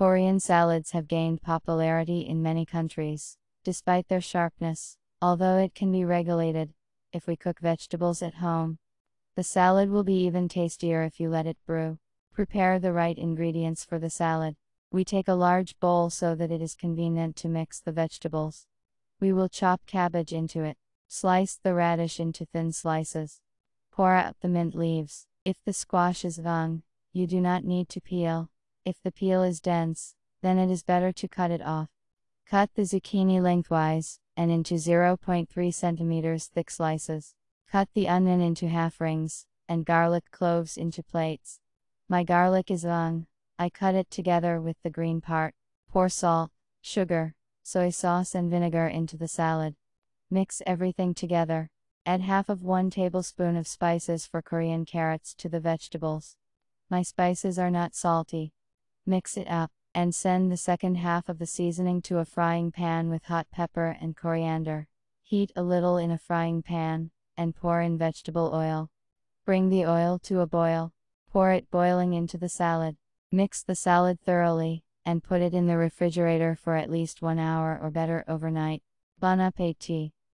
Korean salads have gained popularity in many countries, despite their sharpness, although it can be regulated if we cook vegetables at home. The salad will be even tastier if you let it brew. Prepare the right ingredients for the salad. We take a large bowl so that it is convenient to mix the vegetables. We will chop cabbage into it. Slice the radish into thin slices. Pour out the mint leaves. If the squash is young, you do not need to peel. If the peel is dense, then it is better to cut it off. Cut the zucchini lengthwise, and into 0.3 centimeters thick slices. Cut the onion into half rings, and garlic cloves into plates. My garlic is young. I cut it together with the green part. Pour salt, sugar, soy sauce and vinegar into the salad. Mix everything together. Add half of 1 tablespoon of spices for Korean carrots to the vegetables. My spices are not salty. Mix it up, and send the second half of the seasoning to a frying pan with hot pepper and coriander. Heat a little in a frying pan, and pour in vegetable oil. Bring the oil to a boil. Pour it boiling into the salad. Mix the salad thoroughly, and put it in the refrigerator for at least one hour or better overnight. Bon appetit!